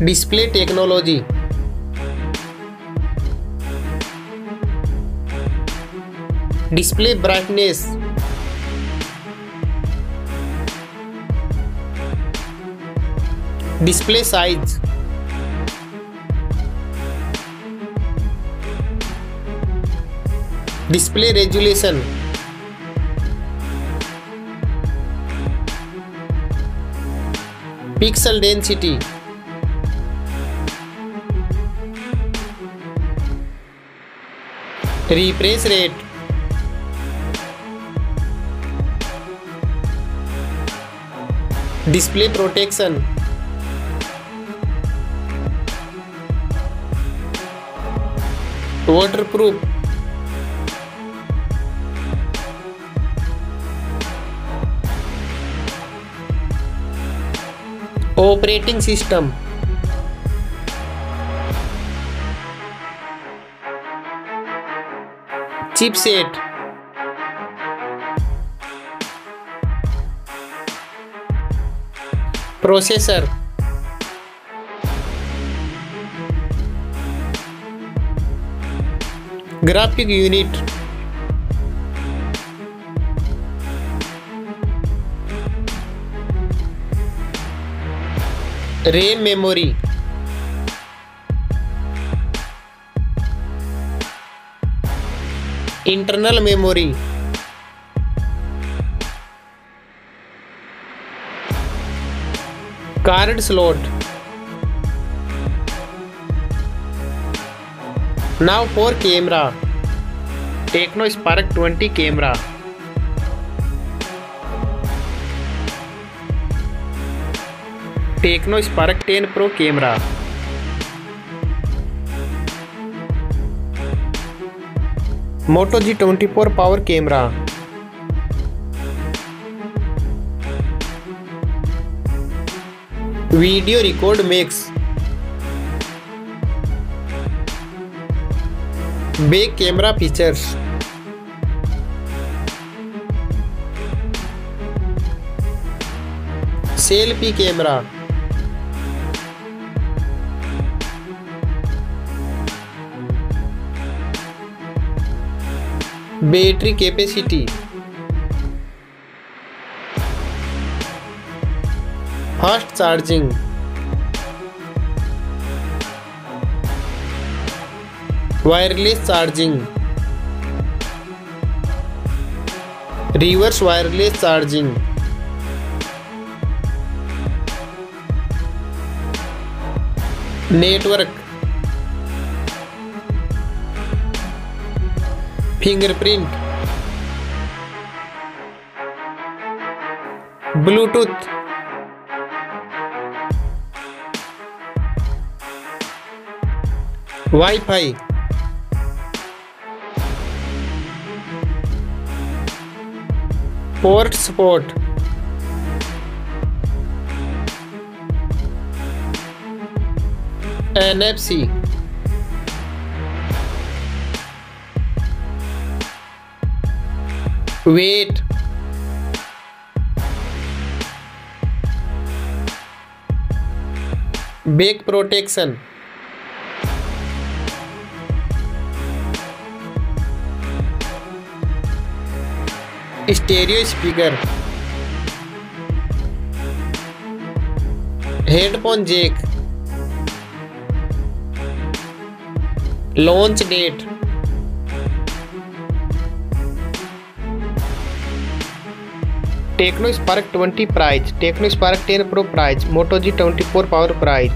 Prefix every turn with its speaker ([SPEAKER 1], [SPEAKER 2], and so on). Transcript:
[SPEAKER 1] Display technology. Display brightness. Display size. Display resolution. Pixel density. Refresh rate display protection waterproof operating system chip set processor. Graphic unit. RAM memory. Internal memory. Card slot. Now four camera. Tecno Spark 20 camera. Tecno Spark ten pro camera. Moto G twenty power camera. Video record max. Back camera features. Selfie camera. Battery capacity. Fast charging. Wireless charging. Reverse wireless charging. Network. Fingerprint Bluetooth wifi port support NFC weight back protection stereo speaker headphone jack launch date Tecno Spark 20 price Tecno Spark 10 pro price Moto G 24 power price